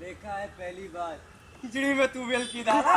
देखा है पहली बार। खिचड़ी में तू बेल की दादा